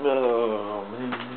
Oh, man.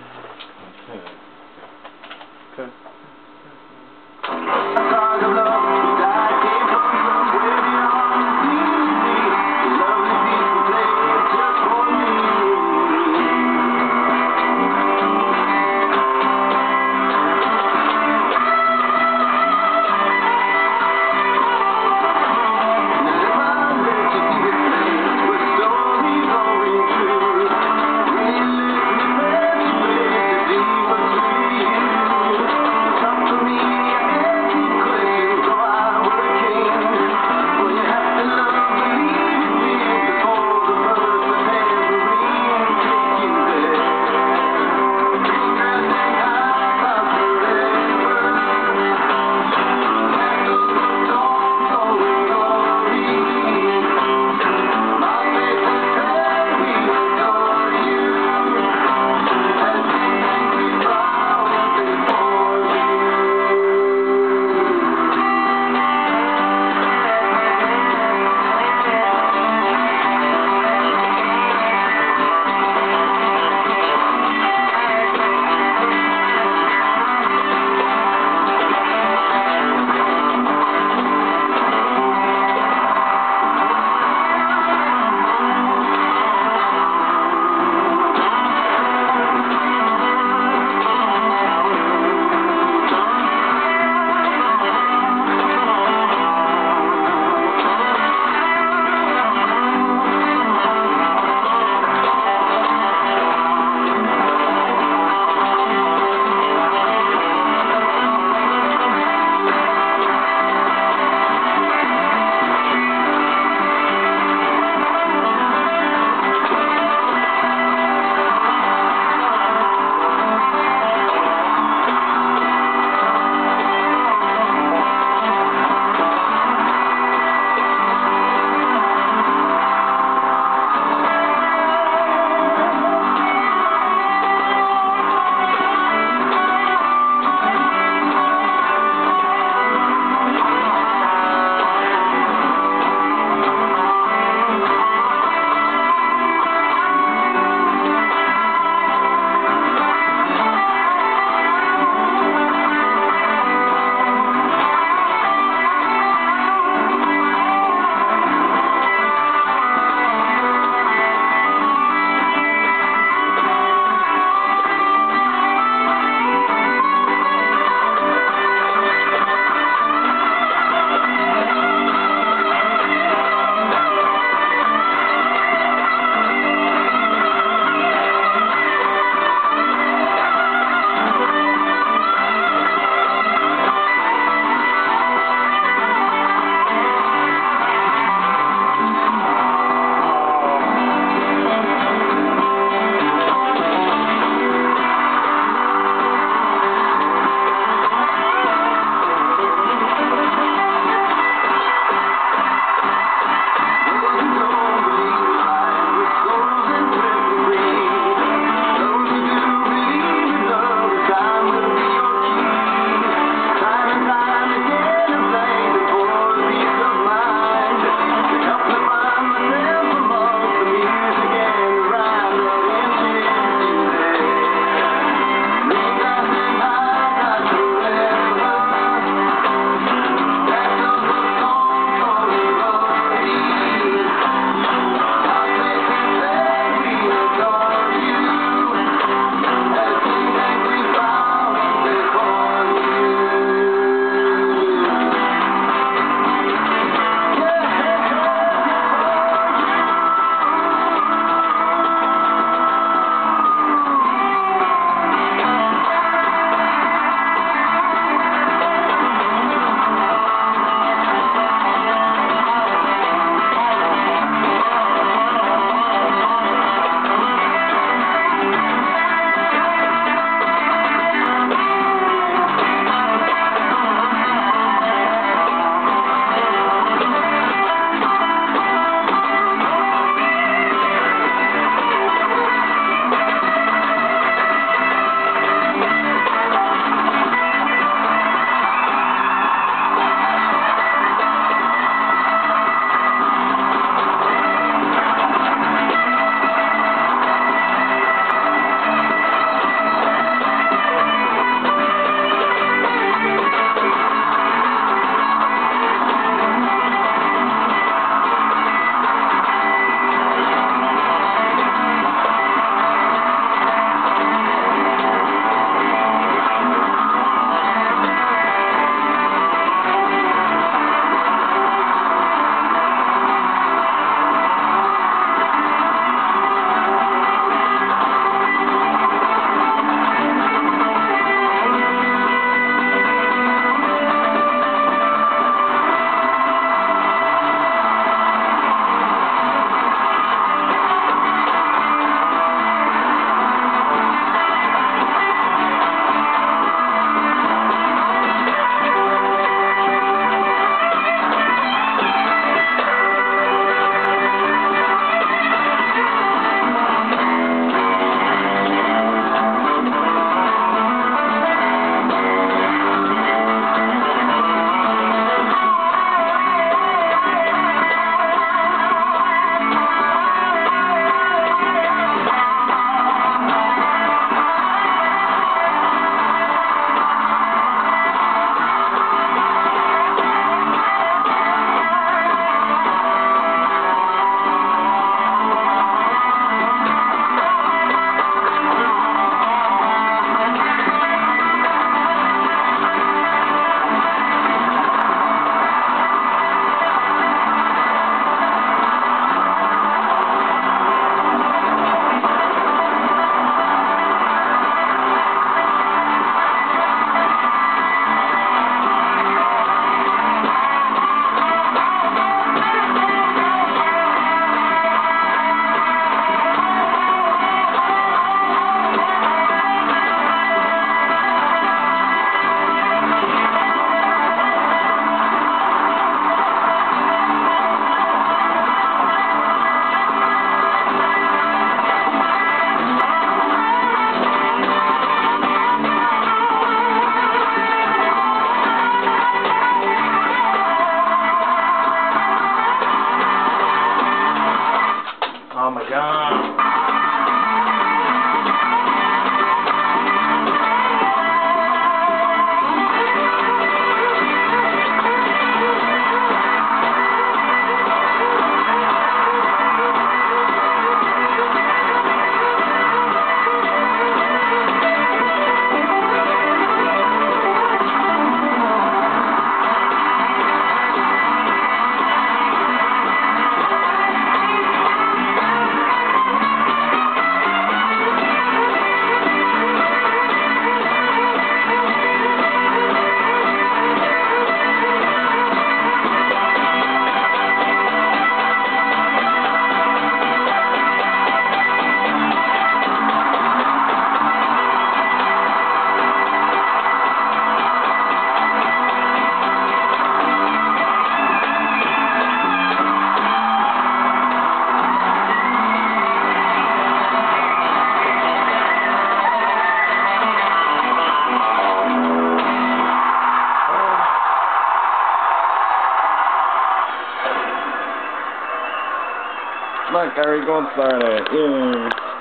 Come on, Kyrie, go and start it. Yeah. Yeah.